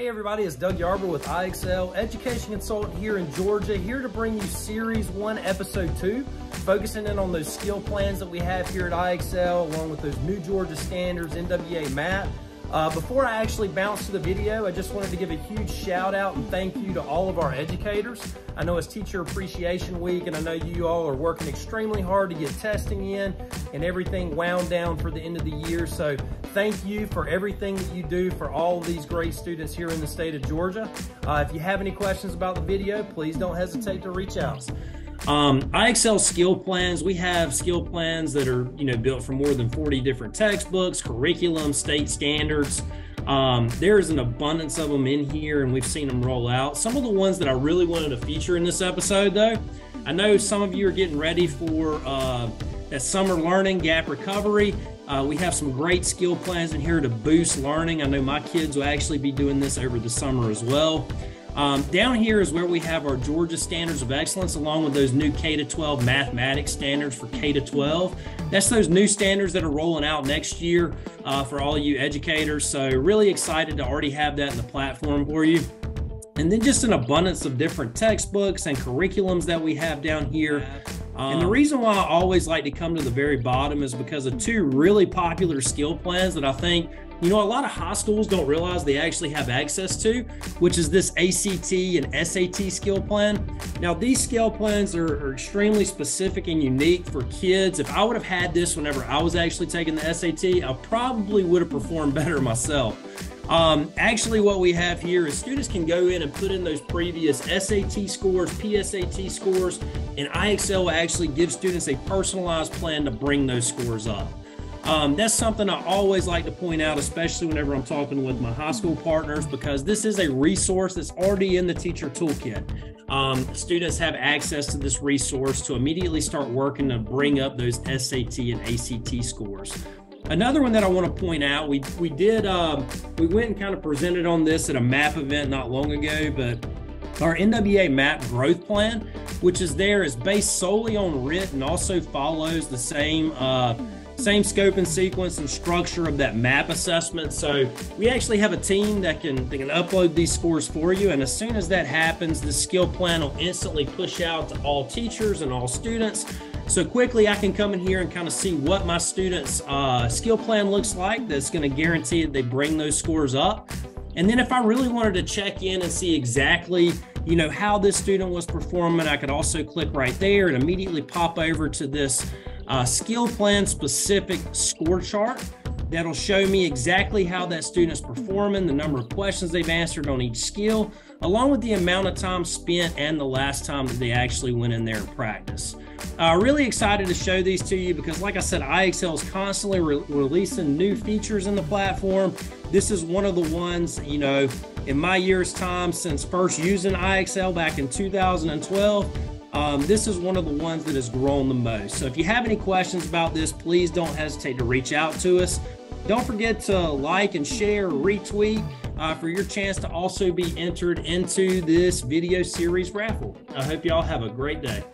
Hey everybody, it's Doug Yarbrough with IXL, education consultant here in Georgia, here to bring you series one, episode two, focusing in on those skill plans that we have here at IXL, along with those new Georgia standards, NWEA MAP, uh, before I actually bounce to the video, I just wanted to give a huge shout out and thank you to all of our educators. I know it's Teacher Appreciation Week and I know you all are working extremely hard to get testing in and everything wound down for the end of the year. So thank you for everything that you do for all these great students here in the state of Georgia. Uh, if you have any questions about the video, please don't hesitate to reach out. Um, IXL skill plans, we have skill plans that are, you know, built from more than 40 different textbooks, curriculum, state standards. Um, there's an abundance of them in here and we've seen them roll out. Some of the ones that I really wanted to feature in this episode though, I know some of you are getting ready for uh, that summer learning gap recovery. Uh, we have some great skill plans in here to boost learning. I know my kids will actually be doing this over the summer as well. Um, down here is where we have our Georgia Standards of Excellence, along with those new K to 12 mathematics standards for K to 12. That's those new standards that are rolling out next year uh, for all you educators. So, really excited to already have that in the platform for you. And then just an abundance of different textbooks and curriculums that we have down here. Um, and the reason why I always like to come to the very bottom is because of two really popular skill plans that I think you know, a lot of high schools don't realize they actually have access to, which is this ACT and SAT skill plan. Now, these skill plans are, are extremely specific and unique for kids. If I would have had this whenever I was actually taking the SAT, I probably would have performed better myself. Um, actually, what we have here is students can go in and put in those previous SAT scores, PSAT scores, and IXL will actually gives students a personalized plan to bring those scores up. Um, that's something I always like to point out, especially whenever I'm talking with my high school partners, because this is a resource that's already in the teacher toolkit. Um, students have access to this resource to immediately start working to bring up those SAT and ACT scores. Another one that I want to point out, we we did um, we went and kind of presented on this at a MAP event not long ago, but our NWEA MAP growth plan, which is there, is based solely on RIT and also follows the same. Uh, same scope and sequence and structure of that map assessment. So we actually have a team that can, that can upload these scores for you. And as soon as that happens, the skill plan will instantly push out to all teachers and all students. So quickly I can come in here and kind of see what my students uh, skill plan looks like. That's going to guarantee that they bring those scores up. And then if I really wanted to check in and see exactly you know how this student was performing i could also click right there and immediately pop over to this uh, skill plan specific score chart that'll show me exactly how that student is performing, the number of questions they've answered on each skill, along with the amount of time spent and the last time that they actually went in there and practice. Uh, really excited to show these to you because, like I said, IXL is constantly re- releasing new features in the platform. This is one of the ones, you know, in my year's time since first using IXL back in 2012 um, this is one of the ones that has grown the most. So if you have any questions about this, please don't hesitate to reach out to us. Don't forget to like and share, retweet uh, for your chance to also be entered into this video series raffle. I hope y'all have a great day.